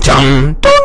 dum dum.